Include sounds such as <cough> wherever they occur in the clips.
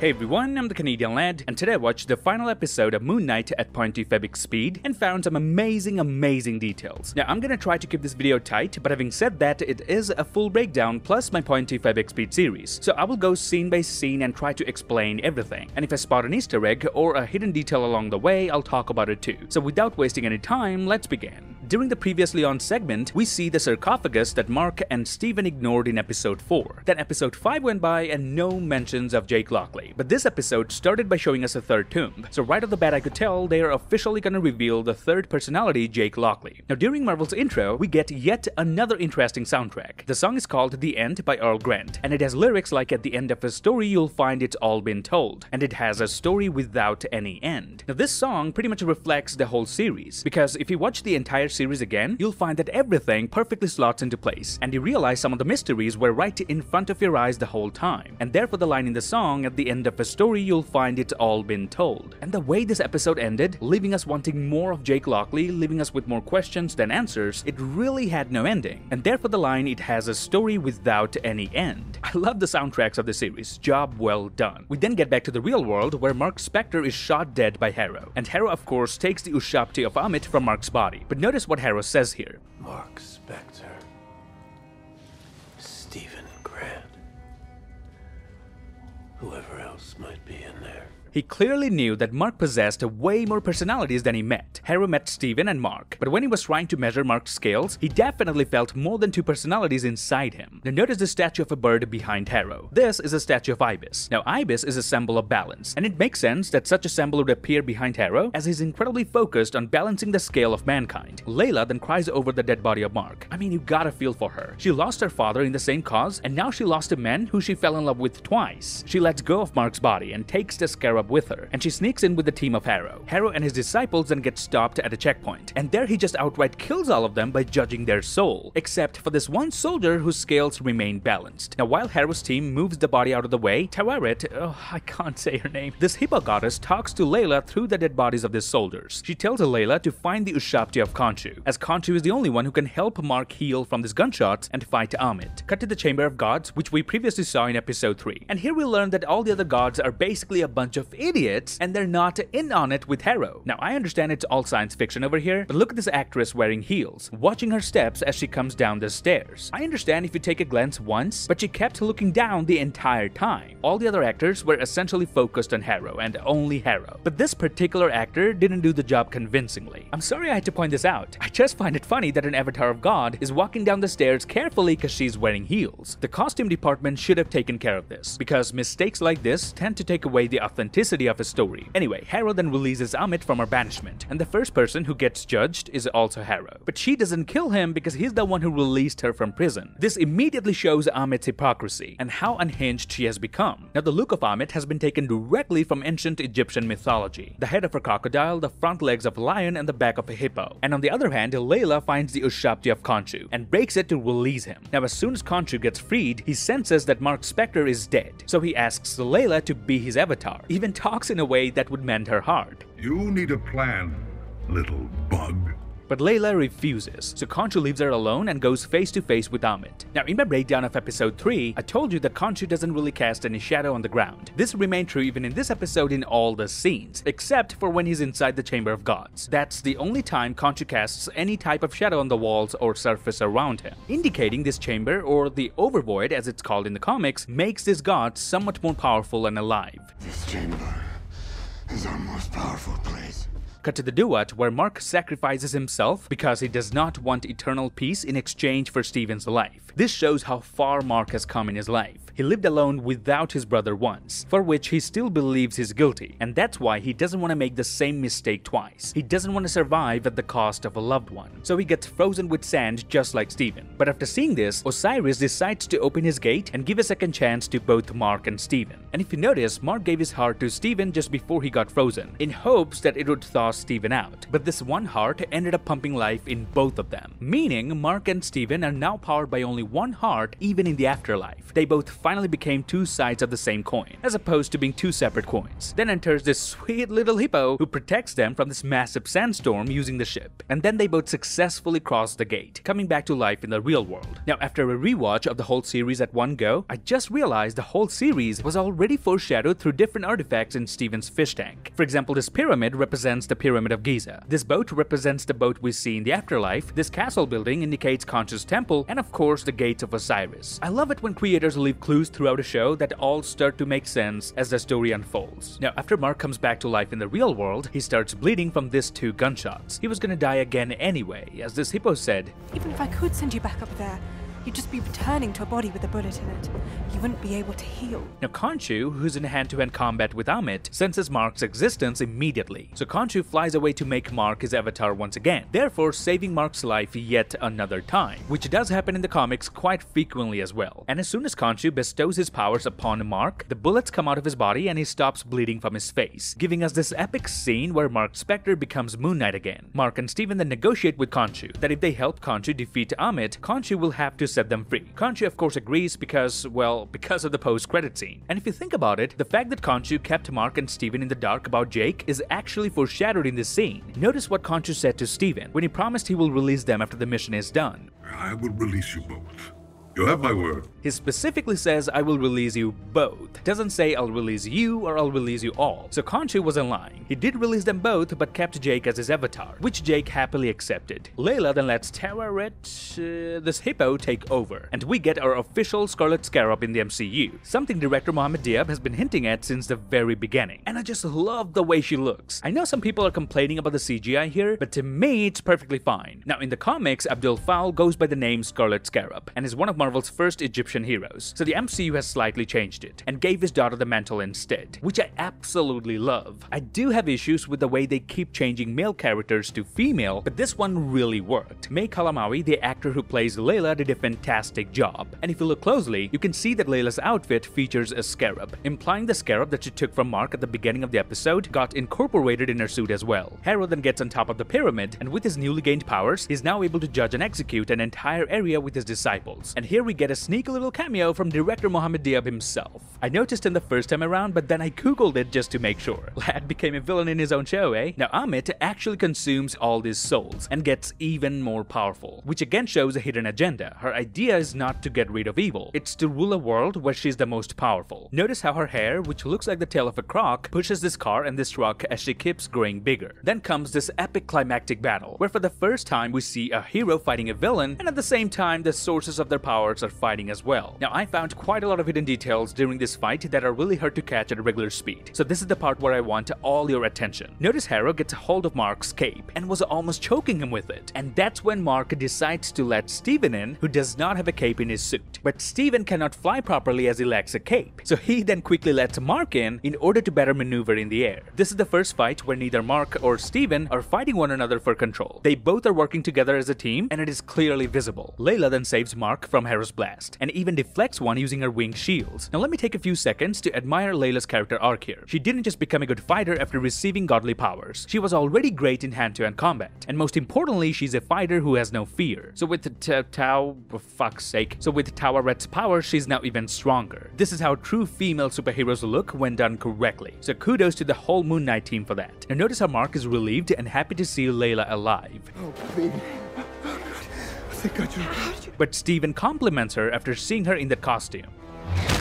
Hey everyone, I'm the Canadian Lad, and today I watched the final episode of Moon Knight at 0.2 speed and found some amazing, amazing details. Now, I'm gonna try to keep this video tight, but having said that, it is a full breakdown plus my 0.25 speed series, so I will go scene by scene and try to explain everything. And if I spot an easter egg or a hidden detail along the way, I'll talk about it too. So without wasting any time, let's begin. During the previously on segment, we see the sarcophagus that Mark and Steven ignored in episode 4. Then episode 5 went by and no mentions of Jake Lockley. But this episode started by showing us a third tomb, so right off the bat I could tell they are officially gonna reveal the third personality, Jake Lockley. Now during Marvel's intro, we get yet another interesting soundtrack. The song is called The End by Earl Grant, and it has lyrics like at the end of a story you'll find it's all been told, and it has a story without any end. Now this song pretty much reflects the whole series, because if you watch the entire series again, you'll find that everything perfectly slots into place, and you realize some of the mysteries were right in front of your eyes the whole time. And therefore the line in the song, at the end of a story you'll find it's all been told. And the way this episode ended, leaving us wanting more of Jake Lockley, leaving us with more questions than answers, it really had no ending. And therefore the line, it has a story without any end. I love the soundtracks of the series, job well done. We then get back to the real world where Mark Spector is shot dead by Harrow. And Harrow of course takes the Ushabti of Ammit from Mark's body. But notice what Harrow says here. Mark Spector. Stephen Grant. Whoever else might be in there. He clearly knew that Mark possessed way more personalities than he met. Harrow met Steven and Mark, but when he was trying to measure Mark's scales, he definitely felt more than two personalities inside him. Now notice the statue of a bird behind Harrow. This is a statue of Ibis. Now Ibis is a symbol of balance, and it makes sense that such a symbol would appear behind Harrow as he's incredibly focused on balancing the scale of mankind. Layla then cries over the dead body of Mark. I mean, you gotta feel for her. She lost her father in the same cause, and now she lost a man who she fell in love with twice. She lets go of Mark's body and takes the scarab with her, and she sneaks in with the team of Harrow. Harrow and his disciples then get stopped at a checkpoint, and there he just outright kills all of them by judging their soul, except for this one soldier whose scales remain balanced. Now while Harrow's team moves the body out of the way, Tawaret, oh I can't say her name, this Hippo goddess talks to Layla through the dead bodies of the soldiers. She tells Layla to find the Ushabti of Khonshu, as Khonshu is the only one who can help Mark heal from these gunshots and fight Ammit. Cut to the Chamber of Gods, which we previously saw in episode 3, and here we learn that all the other gods are basically a bunch of idiots and they're not in on it with Harrow. Now, I understand it's all science fiction over here, but look at this actress wearing heels, watching her steps as she comes down the stairs. I understand if you take a glance once, but she kept looking down the entire time. All the other actors were essentially focused on Harrow and only Harrow, but this particular actor didn't do the job convincingly. I'm sorry I had to point this out. I just find it funny that an avatar of God is walking down the stairs carefully because she's wearing heels. The costume department should have taken care of this, because mistakes like this tend to take away the authenticity of a story. Anyway, Harrow then releases Ammit from her banishment, and the first person who gets judged is also Harrow. But she doesn't kill him because he's the one who released her from prison. This immediately shows Ammit's hypocrisy and how unhinged she has become. Now, the look of Ammit has been taken directly from ancient Egyptian mythology. The head of a crocodile, the front legs of a lion, and the back of a hippo. And on the other hand, Layla finds the Ushabti of Khonshu and breaks it to release him. Now, as soon as Khonshu gets freed, he senses that Mark Spector is dead, so he asks Layla to be his avatar, even talks in a way that would mend her heart. You need a plan, little bug. But Layla refuses, so Khonshu leaves her alone and goes face to face with Ammit. Now, in my breakdown of episode 3, I told you that Khonshu doesn't really cast any shadow on the ground. This remained true even in this episode in all the scenes, except for when he's inside the Chamber of Gods. That's the only time Khonshu casts any type of shadow on the walls or surface around him, indicating this chamber, or the Overvoid as it's called in the comics, makes this god somewhat more powerful and alive. This chamber is our most powerful place. Cut to the Duat where Mark sacrifices himself because he does not want eternal peace in exchange for Steven's life. This shows how far Mark has come in his life. He lived alone without his brother once, for which he still believes he's guilty, and that's why he doesn't want to make the same mistake twice. He doesn't want to survive at the cost of a loved one, so he gets frozen with sand just like Steven. But after seeing this, Osiris decides to open his gate and give a second chance to both Mark and Steven. And if you notice, Mark gave his heart to Steven just before he got frozen, in hopes that it would thaw Steven out, but this one heart ended up pumping life in both of them, meaning Mark and Steven are now powered by only one heart even in the afterlife. They both finally became two sides of the same coin, as opposed to being two separate coins. Then enters this sweet little hippo who protects them from this massive sandstorm using the ship, and then they both successfully cross the gate, coming back to life in the real world. Now, after a rewatch of the whole series at one go, I just realized the whole series was already foreshadowed through different artifacts in Steven's fish tank. For example, this pyramid represents the Pyramid of Giza. This boat represents the boat we see in the afterlife. This castle building indicates Khonshu's temple, and of course, the gates of Osiris. I love it when creators leave clues throughout a show that all start to make sense as the story unfolds. Now, after Mark comes back to life in the real world, he starts bleeding from these two gunshots. He was gonna die again anyway, as this hippo said, Even if I could send you back up there, you'd just be returning to a body with a bullet in it. You wouldn't be able to heal. Now, Khonshu, who's in hand-to-hand combat with Ammit, senses Mark's existence immediately. So Khonshu flies away to make Mark his avatar once again, therefore saving Mark's life yet another time, which does happen in the comics quite frequently as well. And as soon as Khonshu bestows his powers upon Mark, the bullets come out of his body and he stops bleeding from his face, giving us this epic scene where Mark Spector becomes Moon Knight again. Mark and Steven then negotiate with Khonshu that if they help Khonshu defeat Ammit, Khonshu will have to set them free. Khonshu of course agrees because, well, because of the post-credit scene. And if you think about it, the fact that Khonshu kept Mark and Steven in the dark about Jake is actually foreshadowed in this scene. Notice what Khonshu said to Steven when he promised he will release them after the mission is done. I will release you both. You have my word. He specifically says, I will release you both. Doesn't say, I'll release you or I'll release you all. So Khonshu wasn't lying. He did release them both, but kept Jake as his avatar, which Jake happily accepted. Layla then lets Tararet, uh, this hippo, take over, and we get our official Scarlet Scarab in the MCU, something director Mohamed Diab has been hinting at since the very beginning. And I just love the way she looks. I know some people are complaining about the CGI here, but to me, it's perfectly fine. Now, in the comics, Abdul Faoul goes by the name Scarlet Scarab, and is one of Marvel's first Egyptian heroes, so the MCU has slightly changed it, and gave his daughter the mantle instead, which I absolutely love. I do have issues with the way they keep changing male characters to female, but this one really worked. May Calamawy, the actor who plays Layla, did a fantastic job, and if you look closely, you can see that Layla's outfit features a scarab, implying the scarab that she took from Mark at the beginning of the episode got incorporated in her suit as well. Harrow then gets on top of the pyramid, and with his newly gained powers, he's now able to judge and execute an entire area with his disciples. And here we get a sneaky little cameo from director Mohamed Diab himself. I noticed him the first time around, but then I googled it just to make sure. <laughs> Lad became a villain in his own show, eh? Now Ammit actually consumes all these souls and gets even more powerful, which again shows a hidden agenda. Her idea is not to get rid of evil, it's to rule a world where she's the most powerful. Notice how her hair, which looks like the tail of a croc, pushes this car and this truck as she keeps growing bigger. Then comes this epic climactic battle, where for the first time we see a hero fighting a villain, and at the same time the sources of their powers are fighting as well. Now I found quite a lot of hidden details during this fight that are really hard to catch at regular speed, so this is the part where I want all your attention. Notice Harrow gets a hold of Mark's cape and was almost choking him with it, and that's when Mark decides to let Steven in, who does not have a cape in his suit. But Steven cannot fly properly as he lacks a cape, so he then quickly lets Mark in in order to better maneuver in the air. This is the first fight where neither Mark or Steven are fighting one another for control. They both are working together as a team, and it is clearly visible. Layla then saves Mark from Harrow's blast, and even deflects one using her wing shields. Now let me take a few seconds to admire Layla's character arc here. She didn't just become a good fighter after receiving godly powers. She was already great in hand-to-hand combat, and most importantly, she's a fighter who has no fear. So with Tao, for fuck's sake, so with Tawaret's power, she's now even stronger. This is how true female superheroes look when done correctly. So kudos to the whole Moon Knight team for that. Now notice how Mark is relieved and happy to see Layla alive. Oh, baby. But Steven compliments her after seeing her in that costume.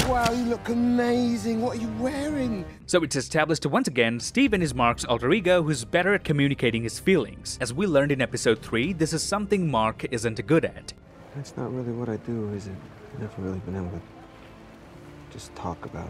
Wow, you look amazing. What are you wearing? So it's established once again, Steven is Mark's alter ego who's better at communicating his feelings. As we learned in episode 3, this is something Mark isn't good at. That's not really what I do, is it? I've never really been able to just talk about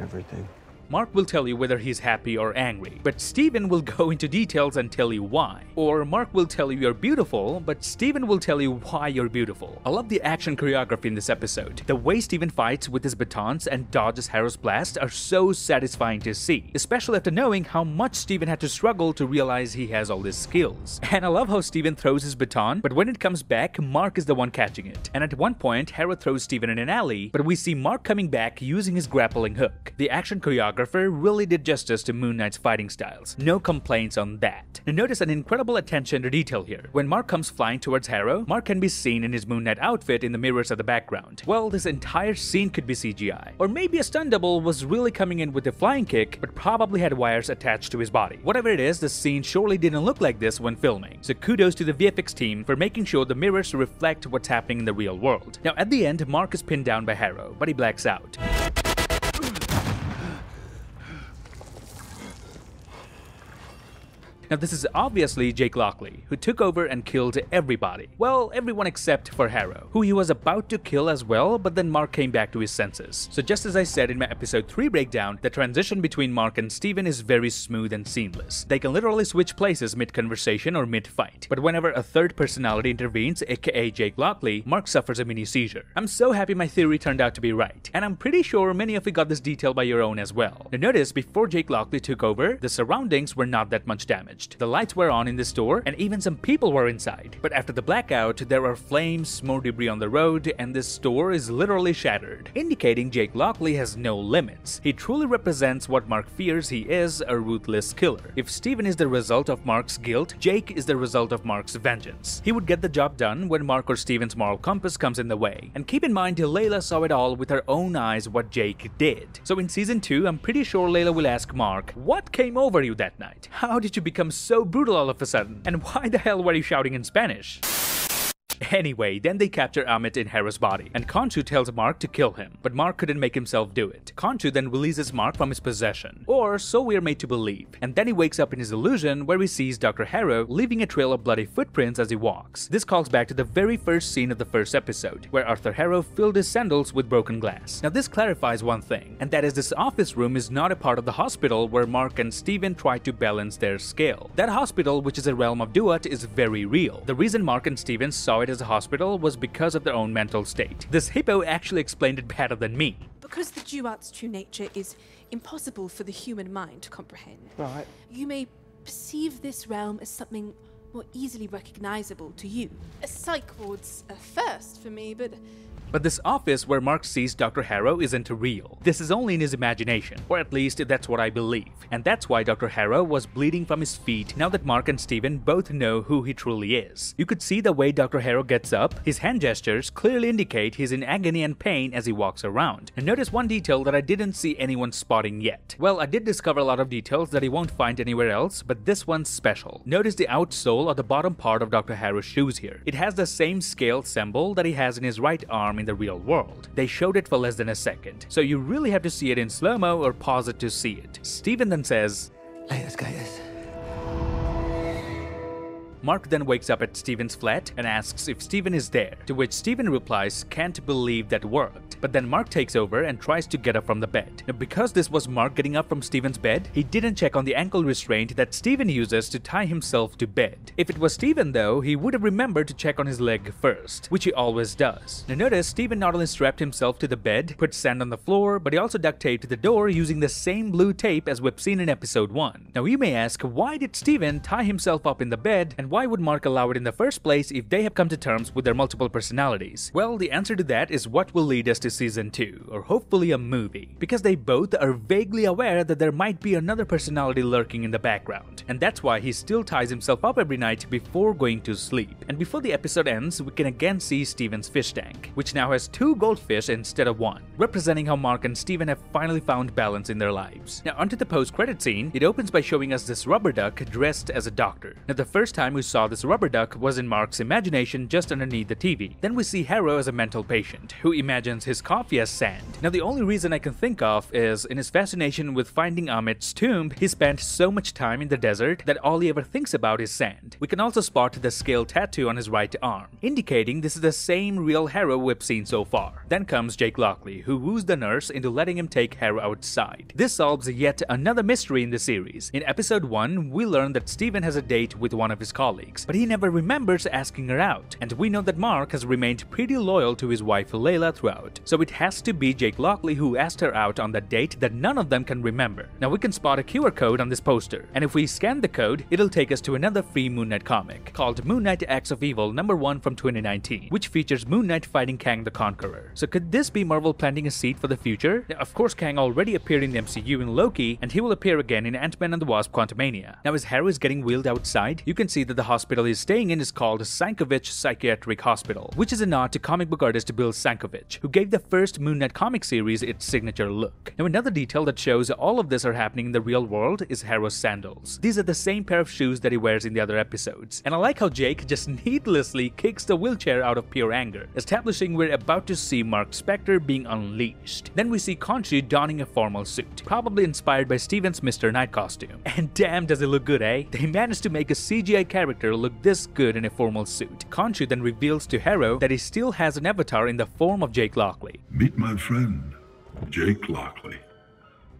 everything. Mark will tell you whether he's happy or angry, but Steven will <laughs> go into details and tell you why. Or Mark will tell you you're beautiful, but Steven will tell you why you're beautiful. I love the action choreography in this episode. The way Steven fights with his batons and dodges Harrow's blast are so satisfying to see, especially after knowing how much Steven had to struggle to realize he has all these skills. <laughs> And I love how Steven throws his baton, but when it comes back, Mark is the one catching it. And at one point, Harrow throws Steven in an alley, but we see Mark coming back using his grappling hook. The action choreography really did justice to Moon Knight's fighting styles. No complaints on that. Now notice an incredible attention to detail here. When Mark comes flying towards Harrow, Mark can be seen in his Moon Knight outfit in the mirrors at the background. Well, this entire scene could be CGI. Or maybe a stunt double was really coming in with a flying kick, but probably had wires attached to his body. Whatever it is, the scene surely didn't look like this when filming. So kudos to the VFX team for making sure the mirrors reflect what's happening in the real world. Now at the end, Mark is pinned down by Harrow, but he blacks out. Now this is obviously Jake Lockley, who took over and killed everybody. Well, everyone except for Harrow, who he was about to kill as well, but then Mark came back to his senses. So just as I said in my episode 3 breakdown, the transition between Mark and Steven is very smooth and seamless. They can literally switch places mid-conversation or mid-fight. But whenever a third personality intervenes, aka Jake Lockley, Mark suffers a mini seizure. I'm so happy my theory turned out to be right, and I'm pretty sure many of you got this detail by your own as well. Now notice, before Jake Lockley took over, the surroundings were not that much damaged. The lights were on in the store, and even some people were inside. But after the blackout, there are flames, more debris on the road, and this store is literally shattered, indicating Jake Lockley has no limits. He truly represents what Mark fears he is a ruthless killer. If Steven is the result of Mark's guilt, Jake is the result of Mark's vengeance. He would get the job done when Mark or Steven's moral compass comes in the way. And keep in mind, Layla saw it all with her own eyes what Jake did. So in season 2, I'm pretty sure Layla will ask Mark, What came over you that night? How did you become so brutal all of a sudden? And why the hell were you shouting in Spanish? Anyway, then they capture Ammit in Harrow's body, and Khonshu tells Mark to kill him, but Mark couldn't make himself do it. Khonshu then releases Mark from his possession, or so we're made to believe, and then he wakes up in his illusion where he sees Dr. Harrow leaving a trail of bloody footprints as he walks. This calls back to the very first scene of the first episode, where Arthur Harrow filled his sandals with broken glass. Now this clarifies one thing, and that is this office room is not a part of the hospital where Mark and Steven try to balance their scale. That hospital, which is a realm of Duat, is very real. The reason Mark and Steven saw it as a hospital was because of their own mental state. This hippo actually explained it better than me. Because the Duat's true nature is impossible for the human mind to comprehend. Right. You may perceive this realm as something more easily recognizable to you. A psych ward's a first for me, but But this office where Mark sees Dr. Harrow isn't real. This is only in his imagination, or at least that's what I believe. And that's why Dr. Harrow was bleeding from his feet now that Mark and Steven both know who he truly is. You could see the way Dr. Harrow gets up, his hand gestures clearly indicate he's in agony and pain as he walks around. And notice one detail that I didn't see anyone spotting yet. Well, I did discover a lot of details that he won't find anywhere else, but this one's special. Notice the outsole of the bottom part of Dr. Harrow's shoes here. It has the same scale symbol that he has in his right arm in the real world. They showed it for less than a second, so you really have to see it in slow-mo or pause it to see it. Steven then says. Mark then wakes up at Steven's flat and asks if Steven is there, to which Steven replies, can't believe that worked. But then Mark takes over and tries to get up from the bed. Now, because this was Mark getting up from Steven's bed, he didn't check on the ankle restraint that Steven uses to tie himself to bed. If it was Steven though, he would have remembered to check on his leg first, which he always does. Now notice Steven not only strapped himself to the bed, put sand on the floor, but he also duct taped the door using the same blue tape as we've seen in episode 1. Now you may ask, why did Steven tie himself up in the bed and why would Mark allow it in the first place if they have come to terms with their multiple personalities? Well, the answer to that is what will lead us to season 2, or hopefully a movie, because they both are vaguely aware that there might be another personality lurking in the background, and that's why he still ties himself up every night before going to sleep. And before the episode ends, we can again see Steven's fish tank, which now has two goldfish instead of one, representing how Mark and Steven have finally found balance in their lives. Now, onto the post-credit scene, it opens by showing us this rubber duck dressed as a doctor. Now, the first time we saw this rubber duck was in Mark's imagination just underneath the TV. Then we see Harrow as a mental patient, who imagines his coffee as sand. Now, the only reason I can think of is in his fascination with finding Ammit's tomb, he spent so much time in the desert that all he ever thinks about is sand. We can also spot the scale tattoo on his right arm, indicating this is the same real Harrow we've seen so far. Then comes Jake Lockley, who woos the nurse into letting him take Harrow outside. This solves yet another mystery in the series. In episode 1, we learn that Steven has a date with one of his colleagues. Colleagues, but he never remembers asking her out. And we know that Mark has remained pretty loyal to his wife Layla throughout, so it has to be Jake Lockley who asked her out on that date that none of them can remember. Now we can spot a QR code on this poster, and if we scan the code, it'll take us to another free Moon Knight comic called Moon Knight Acts of Evil number 1 from 2019, which features Moon Knight fighting Kang the Conqueror. So could this be Marvel planting a seed for the future? Now, of course Kang already appeared in the MCU in Loki, and he will appear again in Ant-Man and the Wasp Quantumania. Now as Harrow is getting wheeled outside, you can see that the hospital he's staying in is called Sienkiewicz Psychiatric Hospital, which is a nod to comic book artist Bill Sienkiewicz, who gave the first Moon Knight comic series its signature look. Now another detail that shows all of this are happening in the real world is Harrow's sandals. These are the same pair of shoes that he wears in the other episodes. And I like how Jake just <laughs> needlessly kicks the wheelchair out of pure anger, establishing we're about to see Mark Spector being unleashed. Then we see Khonshu donning a formal suit, probably inspired by Steven's Mr. Knight costume. <laughs> And damn does it look good, eh? They managed to make a CGI character look this good in a formal suit. Khonshu then reveals to Harrow that he still has an avatar in the form of Jake Lockley. Meet my friend, Jake Lockley.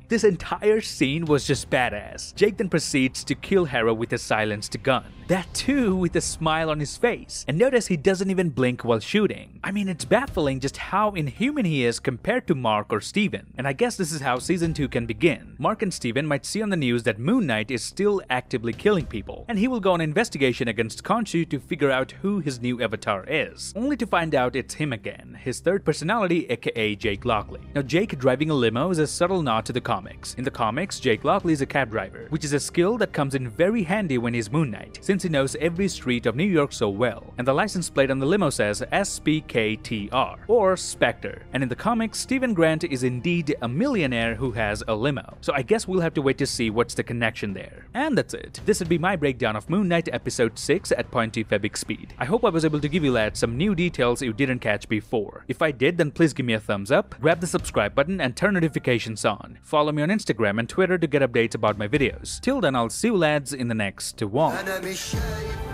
This entire scene was just badass. Jake then proceeds to kill Harrow with a silenced gun. That too with a smile on his face. And notice he doesn't even blink while shooting. I mean, it's baffling just how inhuman he is compared to Mark or Steven. And I guess this is how season 2 can begin. Mark and Steven might see on the news that Moon Knight is still actively killing people, and he will go on investigation against Khonshu to figure out who his new avatar is, only to find out it's him again, his third personality aka Jake Lockley. Now Jake driving a limo is a subtle nod to the comics. In the comics, Jake Lockley is a cab driver, which is a skill that comes in very handy when he's Moon Knight, since he knows every street of New York so well. And the license plate on the limo says SPKTR, or Spectre. And in the comics, Stephen Grant is indeed a millionaire who has a limo. So I guess we'll have to wait to see what's the connection there. And that's it. This would be my breakdown of Moon Knight episode 6 at 0.2 Febic speed. I hope I was able to give you lads some new details you didn't catch before. If I did, then please give me a thumbs up, grab the subscribe button and turn notifications on. Follow me on Instagram and Twitter to get updates about my videos. Till then, I'll see you lads in the next one shape